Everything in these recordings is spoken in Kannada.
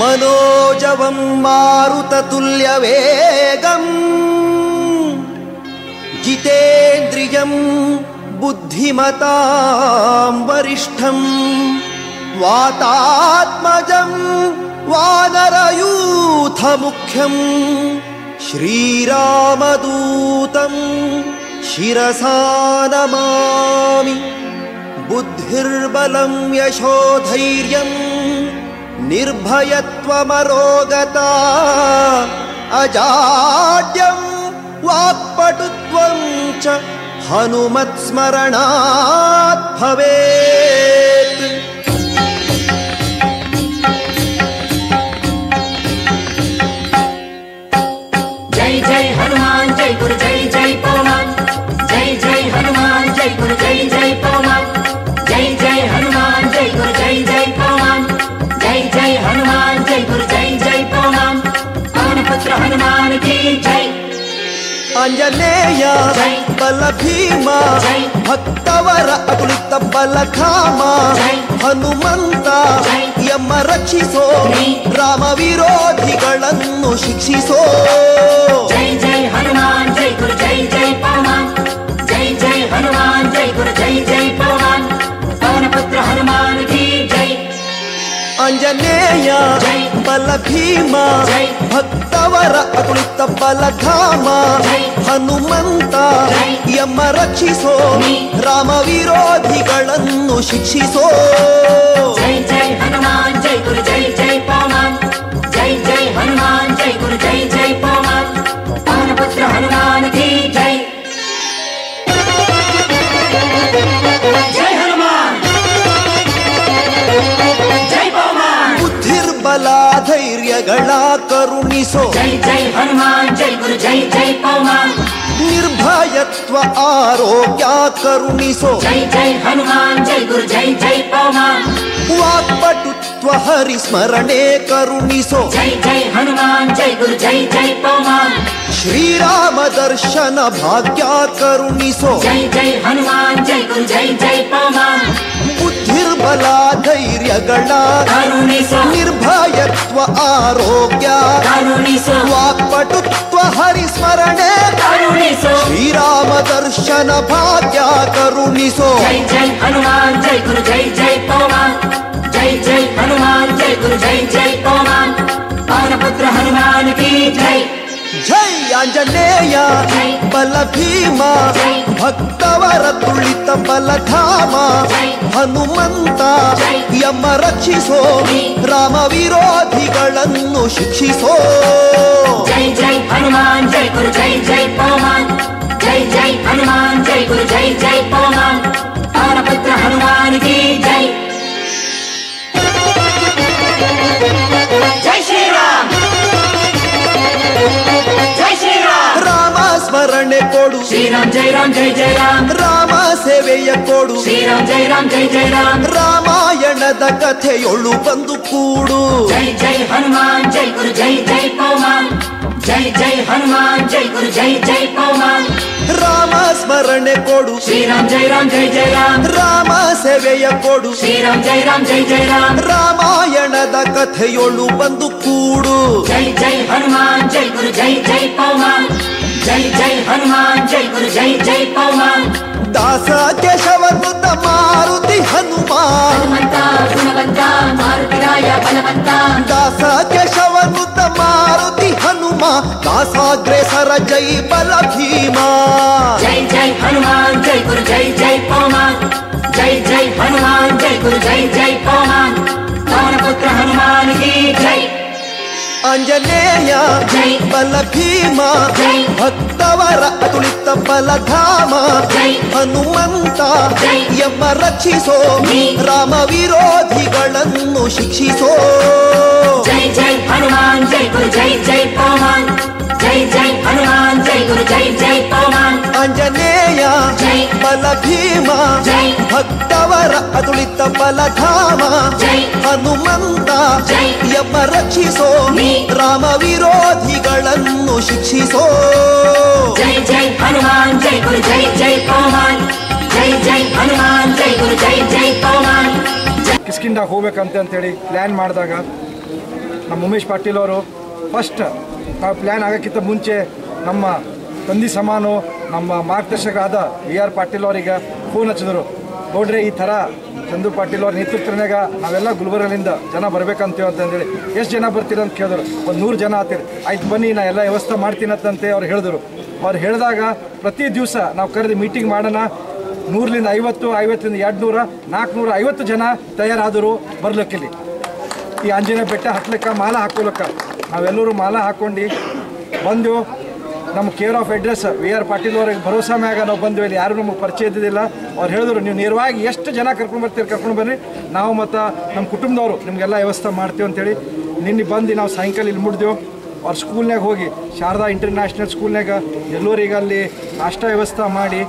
मनोजवं मारुततुल्यवेगम् जितेन्द्रियं बुद्धिमतां वरिष्ठं वातात्मजं वानरयूथमुख्यं श्रीरामदूतं शिरसा नमामि बुद्धिर्बलं यशोधैर्यम् निर्भयत्वमरोगता। अजाड्यं वाक्पटुत्वं च हनुमत्स्मरणात् भवेत्। जय जय हनुमान जय गुरु ಆಂಜನೇಯ ಬಲ ಭೀಮ ಭಕ್ತವರ ಅಕುಲಿತ ಬಲ ಕಾಮ ಹನುಮಂತ ಎಮ್ಮ ರಕ್ಷಿಸೋ ರಾಮ ವಿರೋಧಿಗಳನ್ನು ಶಿಕ್ಷಿಸೋ ಜೈ ಜೈ ಹನುಮಾನ್ ಜೈ ಜೈ ಜೈ ಪರಮ ఆంజనేయ బల భీమ భక్తవర అకృత బలధామ ಹನುಮಂತ ಎಮ್ಮ ರಕ್ಷಿಸೋ ರಾಮ ವಿರೋಧಿಗಳನ್ನು ಶಿಕ್ಷಿಸೋ ಜೈ ಜೈ ಹನುಮಾನ್ ಜೈ ಗುರು ಜೈ ಜೈ सो। जय जय हनुमान जय गुरु जय जय पौमान निर्भयत्व आरोग्या करुणी सो। जय जय हनुमान जय गुरु जय जय पौमान वाक्पटुत्व हरि स्मरणे करुणी सो। जय जय हनुमान जय गुरु जय जय पौमान श्री राम दर्शन भाग्या करुणी सो। जय जय हनुमान जय गुरु जय जय पौमान बुद्धिर्बला ಜಯಗಳ ನಿರ್ಭಯತ್ವ ಆರೋಗ್ಯ ವಾಕ್ಪಟುತ್ವ ಹರಿಸ್ಮರಣೆ ಶ್ರೀರಾಮ ದರ್ಶನ ಭಾಗ್ಯ ಕರುಣಿಸೋ ಹನುಮಾನ್ ಜೈ ಗುರು ಜೈ ಜೈ ಪೌಮಾನ್ ಜೈ ಜೈ ಹನುಮಾನ್ ಜೈ ಗುರು ಜೈ ಜೈ ಪೌಮಾನ್ ಪವನ ಪುತ್ರ ಹನುಮಾನ್ ಕಿ ಜೈ ಜೈ ಆಂಜನೇಯ ಜೈ. ಬಲ ಭೀಮ ಜೈ. ಭಕ್ತವರ ತುಳಿತ ಬಲಧಾಮ ಜೈ. ಹನುಮಂತ ಜೈ. ಯಮ ರಕ್ಷಿಸೋ ನೀ. ರಾಮ ವಿರೋಧಿಗಳನ್ನು ಶಿಕ್ಷಿಸೋ ಸ್ಮರಣೆ ಕೊಡು ಶ್ರೀರಾಮ್ ಜೈ ರಾಮ್ ಜೈ ಜೈ ರಾಮ್ ರಾಮ ಸೇವೆಯ ಕೊಡು ಶ್ರೀರಾಮ್ ಜೈ ರಾಮ್ ಜೈ ಜೈ ರಾಮ್ ರಾಮಾಯಣದ ಕಥೆಯೊಳು ಬಂದು ಕೂಡು ಜೈ ಜೈ ಹನುಮಾನ್ ಜೈ ಗುರು ಜೈ ಜೈ ಪೌಮಾನ್ ಜೈ ಜೈ ಹನುಮಾನ್ ಜೈ ಗುರು ಜೈ ಜೈ ಪೌಮಾನ್ ರಾಮ ಸ್ಮರಣೆ ಕೊಡು ಶ್ರೀರಾಮ್ ಜೈ ರಾಮ್ ಜೈ ಜೈ ರಾಮ್ ರಾಮ ಸೇವೆಯ ಕೊಡು ಶ್ರೀರಾಮ್ ಜೈ ರಾಮ್ ಜೈ ಜೈ ರಾಮ್ ರಾಮಾಯಣದ ಕಥೆಯೊಳು ಬಂದು ಕೂಡು ಜೈ ಜೈ ಹನುಮಾನ್ ಜೈ ಗುರು ಜೈ ಜೈ ಪೌಮಾನ್ जय जय हनुमान जय गुरु जय जय पवमान दासा केशव सुत मारुति हनुमान। हनुमंता केशव सुत मारुति हनुमान। दासाग्रेसर जय बल भीमा जय जय हनुमान जय गुरु जय जय पवमान जय जय हनुमान जय गुरु जय जय पवमान पुत्र हनुमान की जय? ಭೀಮ ಜೈ. ಭಕ್ತವರ ಅತುಳಿತ ಬಲಧಾಮ ಜೈ. ಹನುಮಂತ ಜೈ. ಎಮ್ಮ ರಕ್ಷಿಸೋ ನೀ. ರಾಮ ವಿರೋಧಿಗಳನ್ನು ಶಿಕ್ಷಿಸೋ ಜೈ ಜೈ ಹನುಮಾನ್ ಜೈ ಗುರು ಜೈ ಜೈ ಪವಮಾನ್ ಜೈ ಜೈ ಹನುಮಾನ್ ಜೈ ಗುರು ಜೈ ಜೈ ಪವಮಾನ್ ಆಂಜನೇಯ ಜೈ. ಬಲ ಭೀಮ ಜೈ. ಭಕ್ತವರ ಅದುಳಿತ ಬಲಧಾಮ ಜೈ. ಹನುಮಂತ ಜೈ. ಎಮ್ಮ ರಕ್ಷಿಸೋ. ರಾಮ ವಿರೋಧಿಗಳನ್ನು ಶಿಕ್ಷಿಸೋ ಜೈ ಜೈ ಹನುಮಾನ್ ಜೈ ಗುರು ಜೈ ಜೈ ಜೈ ಜೈ ಹನುಮಾನ್ ಜೈ ಗುರು ಜೈ ಜೈ ಕಿಸ್ಕಿಂದಾಗ ಹೋಗ್ಬೇಕಂತ ಅಂತೇಳಿ ಪ್ಲ್ಯಾನ್ ಮಾಡಿದಾಗ ನಮ್ಮ ಉಮೇಶ್ ಪಾಟೀಲ್ ಅವರು ಫಸ್ಟ್ ನಾವು ಪ್ಲ್ಯಾನ್ ಆಗೋಕ್ಕಿಂತ ಮುಂಚೆ ನಮ್ಮ ತಂದೆ ಸಮಾನು ನಮ್ಮ ಮಾರ್ಗದರ್ಶಕರಾದ ವಿ ಆರ್ ಪಾಟೀಲ್ ಅವರಿಗೆ ಫೋನ್ ಹಚ್ಚಿದ್ರು. ನೋಡ್ರಿ ಈ ಥರ ಚಂದ್ರು ಪಾಟೀಲ್ ಅವ್ರ ನೇತೃತ್ವನಾಗ ನಾವೆಲ್ಲ ಗುಲ್ಬರ್ಗಲಿಂದ ಜನ ಬರ್ಬೇಕಂತೀವಿ ಅಂತಂದೇಳಿ ಎಷ್ಟು ಜನ ಬರ್ತೀರ ಅಂತ ಕೇಳಿದ್ರು. ಒಂದು ನೂರು ಜನ ಆತೀರಿ. ಆಯ್ತು ಬನ್ನಿ, ನಾ ಎಲ್ಲ ವ್ಯವಸ್ಥೆ ಮಾಡ್ತೀನಂತಂತೆ ಅವ್ರು ಹೇಳಿದ್ರು. ಅವ್ರು ಹೇಳಿದಾಗ ಪ್ರತಿ ದಿವಸ ನಾವು ಕರೆದು ಮೀಟಿಂಗ್ ಮಾಡೋಣ. ನೂರಲಿಂದ ಐವತ್ತು, ಐವತ್ತರಿಂದ ಎರಡು ನೂರ ನಾಲ್ಕುನೂರ ಐವತ್ತು ಜನ ತಯಾರಾದರು ಬರ್ಲಿಕ್ಕಿಲ್ಲಿ. ಈ ಆಂಜನೇಯ ಬೆಟ್ಟ ಹತ್ಲಿಕ್ಕೆ, ಮಾಲ ಹಾಕೋಲಕ್ಕ. ನಾವೆಲ್ಲರೂ ಮಾಲ ಹಾಕ್ಕೊಂಡು ಬಂದು ನಮ್ಮ care of address, V R Patil ಅವ್ರಿಗೆ ಭರೋಸಾ ಮ್ಯಾಗ ನಾವು ಬಂದ್ವಿ. ಇಲ್ಲಿ ಯಾರು ನಮಗೆ ಪರಿಚಯ ಇದ್ದಿದ್ದಿಲ್ಲ. ಅವ್ರು ಹೇಳಿದ್ರು, ನೀವು ನೇರವಾಗಿ ಎಷ್ಟು ಜನ ಕರ್ಕೊಂಡು ಬರ್ತೀರಿ, ಕರ್ಕೊಂಡು ಬನ್ನಿ. ನಾವು ಮತ್ತು ನಮ್ಮ ಕುಟುಂಬದವರು ನಿಮಗೆಲ್ಲ ವ್ಯವಸ್ಥೆ ಮಾಡ್ತೀವಿ ಅಂತೇಳಿ ನಿನ್ನೆ ಬಂದು ನಾವು ಸಾಯಂಕಾಲ ಇಲ್ಲಿ ಮುಡ್ದೆವು ಅವ್ರ ಸ್ಕೂಲ್ನಾಗ ಹೋಗಿ, ಶಾರದಾ ಇಂಟರ್ನ್ಯಾಷನಲ್ ಸ್ಕೂಲ್ನಾಗ ಎಲ್ಲರಿಗೆ ಅಲ್ಲಿ ನಾಷ್ಟ ವ್ಯವಸ್ಥೆ ಮಾಡಿ,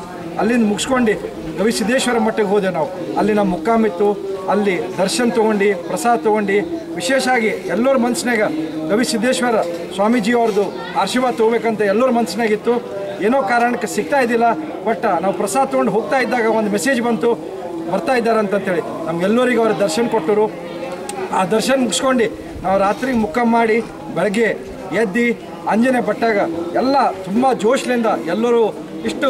ಅಲ್ಲಿಂದ ಮುಗಿಸ್ಕೊಂಡು ಗವಿ ಸಿದ್ದೇಶ್ವರ ಮಠಕ್ಕೆ ಹೋದೆವು ನಾವು. ಅಲ್ಲಿ ನಮ್ಮ ಮುಕ್ಕಾಮಿತ್ತು ಅಲ್ಲಿ ದರ್ಶನ ತೊಗೊಂಡು, ಪ್ರಸಾದ ತೊಗೊಂಡು ವಿಶೇಷವಾಗಿ ಎಲ್ಲರ ಮನಸ್ಸಿನಾಗ ಗವಿ ಸಿದ್ದೇಶ್ವರ ಸ್ವಾಮೀಜಿ ಅವ್ರದ್ದು ಆಶೀರ್ವಾದ ತೊಗೋಬೇಕಂತ ಎಲ್ಲರ ಮನಸ್ಸಿನಾಗಿತ್ತು ಏನೋ ಕಾರಣಕ್ಕೆ ಸಿಗ್ತಾ ಇದ್ದಿಲ್ಲ, ಬಟ್ ನಾವು ಪ್ರಸಾದ ತೊಗೊಂಡು ಹೋಗ್ತಾ ಇದ್ದಾಗ ಒಂದು ಮೆಸೇಜ್ ಬಂತು, ಬರ್ತಾ ಇದ್ದಾರೆ ಅಂತಂತೇಳಿ. ನಮ್ಗೆಲ್ಲರಿಗೂ ಅವ್ರ ದರ್ಶನ ಕೊಟ್ಟರು. ಆ ದರ್ಶನ ಮುಗಿಸ್ಕೊಂಡು ನಾವು ರಾತ್ರಿ ಮುಖ ಮಾಡಿ ಬೆಳಗ್ಗೆ ಎದ್ದು ಅಂಜನೆ ಬಟ್ಟಾಗ ಎಲ್ಲ ತುಂಬ ಜೋಶ್ಲಿಂದ ಎಲ್ಲರೂ ಇಷ್ಟು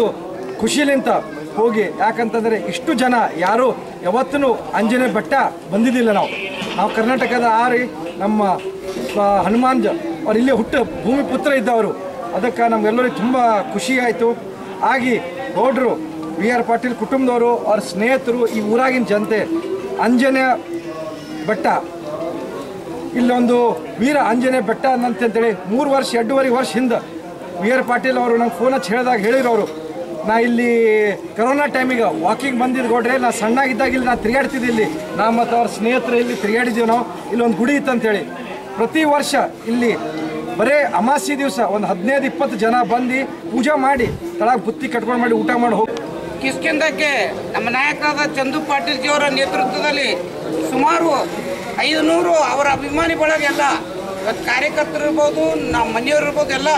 ಖುಷಿಲಿಂದ ಹೋಗಿ, ಯಾಕಂತಂದರೆ ಇಷ್ಟು ಜನ ಯಾರು ಯಾವತ್ತೂ ಅಂಜನೆ ಬೆಟ್ಟ ಬಂದಿದ್ದಿಲ್ಲ ನಾವು. ನಾವು ಕರ್ನಾಟಕದ ಆರಿ, ನಮ್ಮ ಹನುಮಾನ್ ಅವ್ರು ಇಲ್ಲೇ ಹುಟ್ಟು ಭೂಮಿ ಪುತ್ರ ಇದ್ದವರು. ಅದಕ್ಕೆ ನಮಗೆಲ್ಲರಿಗೂ ತುಂಬ ಖುಷಿ ಆಯಿತು. ಆಗಿ ಗೌಡರು ವಿ ಆರ್ ಪಾಟೀಲ್ ಕುಟುಂಬದವರು, ಅವ್ರ ಸ್ನೇಹಿತರು ಈ ಊರಾಗಿನ ಜನತೆ ಅಂಜನೆಯ ಬೆಟ್ಟ ಇಲ್ಲೊಂದು ವೀರ ಆಂಜನೇಯ ಬೆಟ್ಟ ಅಂತಂತೇಳಿ ಮೂರು ವರ್ಷ, ಎರಡೂವರೆ ವರ್ಷ ಹಿಂದೆ ವಿ ಆರ್ ಪಾಟೀಲ್ ಅವರು ನಂಗೆ ಫೋನ್ ಹಚ್ಚಿ ಹೇಳಿದಾಗ ಹೇಳಿರೋರು. ನಾ ಇಲ್ಲಿ ಕರೋನಾ ಟೈಮಿಗೆ ವಾಕಿಂಗ್ ಬಂದಿದ್ದು ಕೊಡ್ರೆ ನಾ ಸಣ್ಣಾಗಿದ್ದಾಗ ಇಲ್ಲಿ ನಾ ತಿರುಗಾಡ್ತಿದ್ದೆ ಇಲ್ಲಿ. ನಾ ಮತ್ತು ಅವ್ರ ಸ್ನೇಹಿತರು ಇಲ್ಲಿ ತಿರುಗಾಡಿದ್ದೀವಿ ನಾವು. ಇಲ್ಲೊಂದು ಗುಡಿ ಇತ್ತಂತೇಳಿ ಪ್ರತಿ ವರ್ಷ ಇಲ್ಲಿ ಬರೇ ಅಮಾಸಿ ದಿವಸ ಒಂದು ಹದಿನೈದು, ಇಪ್ಪತ್ತು ಜನ ಬಂದು ಪೂಜೆ ಮಾಡಿ, ತಳಗ ಬುತ್ತಿ ಕಟ್ಕೊಂಡು ಮಾಡಿ ಊಟ ಮಾಡಿ ಹೋಗಿ ಕಿಸ್ಕಿಂದಕ್ಕೆ ನಮ್ಮ ನಾಯಕರಾದ ಚಂದು ಪಾಟೀಲ್ ಜಿಯವರ ನೇತೃತ್ವದಲ್ಲಿ ಸುಮಾರು ಐದು ನೂರು ಅವರ ಅಭಿಮಾನಿ ಬಳಗ ಎಲ್ಲ ಇವತ್ತು ಕಾರ್ಯಕರ್ತರು ಇರ್ಬೋದು ನಮ್ಮ ಮನೆಯವ್ರು ಇರ್ಬೋದು, ಎಲ್ಲ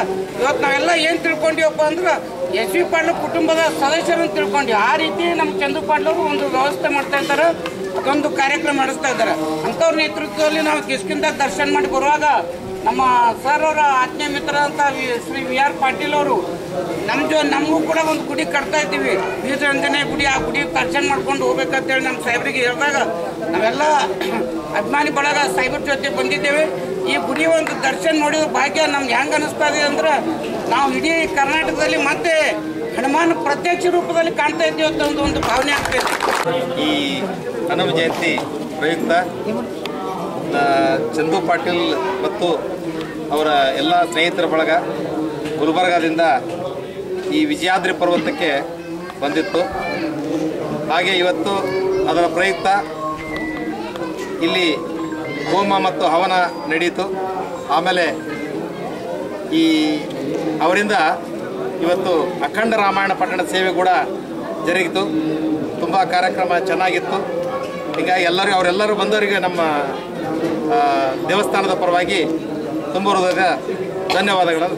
ಇವತ್ತು ನಾವೆಲ್ಲ ಏನು ತಿಳ್ಕೊಂಡಿವಪ್ಪ ಅಂದ್ರೆ ಎಸ್ ವಿ ಪಾಟೀಲ್ ಕುಟುಂಬದ ಸದಸ್ಯರನ್ನು ತಿಳ್ಕೊಂಡ್ವಿ. ಆ ರೀತಿ ನಮ್ಮ ಚಂದು ಪಾಂಡ್ಲವರು ಒಂದು ವ್ಯವಸ್ಥೆ ಮಾಡ್ತಾ ಇದ್ದಾರೆ ಅದೊಂದು ಕಾರ್ಯಕ್ರಮ ನಡೆಸ್ತಾ ಇದ್ದಾರೆ. ಅಂಥವ್ರ ನೇತೃತ್ವದಲ್ಲಿ ನಾವು ಕಿಸ್ಕಿಂದ ದರ್ಶನ ಮಾಡಿ ಬರುವಾಗ ನಮ್ಮ ಸರ್ ಅವರ ಆತ್ಮೀಯ ಮಿತ್ರ ಅಂತ ಶ್ರೀ ವಿ ಆರ್ ಪಾಟೀಲ್ ಅವರು ನಮ್ಮ ಜೊ ನಮಗೂ ಕೂಡ ಒಂದು ಗುಡಿ ಕಟ್ತಾ ಇದ್ದೀವಿ. ಬೀಜರಂಜನೆ ಗುಡಿ, ಆ ಗುಡಿ ದರ್ಶನ ಮಾಡ್ಕೊಂಡು ಹೋಗ್ಬೇಕಂತೇಳಿ ನಮ್ಮ ಸಾಹೇಬರಿಗೆ ಹೇಳಿದಾಗ ನಾವೆಲ್ಲ ಅಭಿಮಾನಿ ಬಳಗ ಸಾಹೇಬ್ರ ಜೊತೆ ಬಂದಿದ್ದೇವೆ. ಈ ಗುಡಿ ಒಂದು ದರ್ಶನ ನೋಡಿದ ಭಾಗ್ಯ ನಮ್ಗೆ ಹೆಂಗೆ ಅನಿಸ್ತಾ ಇದೆ ಅಂದ್ರೆ ನಾವು ಇಡೀ ಕರ್ನಾಟಕದಲ್ಲಿ ಮತ್ತೆ ಹನುಮಾನ್ ಪ್ರತ್ಯಕ್ಷ ರೂಪದಲ್ಲಿ ಕಾಣ್ತಾ ಇದ್ದೀವಿ ಅಂತ ಒಂದು ಒಂದು ಭಾವನೆ ಆಗ್ತೈತೆ ಈ ಹನುಮ ಜಯಂತಿ ಪ್ರಯುಕ್ತ ಚಂದು ಪಾಟೀಲ್ ಮತ್ತು ಅವರ ಎಲ್ಲ ಸ್ನೇಹಿತರ ಬಳಗ ಗುಲ್ಬರ್ಗಾದಿಂದ ಈ ವಿಜಯಾದ್ರಿ ಪರ್ವತಕ್ಕೆ ಬಂದಿತ್ತು. ಹಾಗೆ ಇವತ್ತು ಅದರ ಪ್ರಯುಕ್ತ ಇಲ್ಲಿ ಹೋಮ ಮತ್ತು ಹವನ ನಡೆಯಿತು ಆಮೇಲೆ ಈ ಅವರಿಂದ ಇವತ್ತು ಅಖಂಡ ರಾಮಾಯಣ ಪಠಣ ಸೇವೆ ಕೂಡ ಜರುಗಿತು. ತುಂಬ ಕಾರ್ಯಕ್ರಮ ಚೆನ್ನಾಗಿತ್ತು. ಹೀಗಾಗಿ ಎಲ್ಲರಿಗೂ ಅವರೆಲ್ಲರೂ ಬಂದವರಿಗೆ ನಮ್ಮ ದೇವಸ್ಥಾನದ ಪರವಾಗಿ ತುಂಬ ಹೃದಯದ ಧನ್ಯವಾದಗಳನ್ನು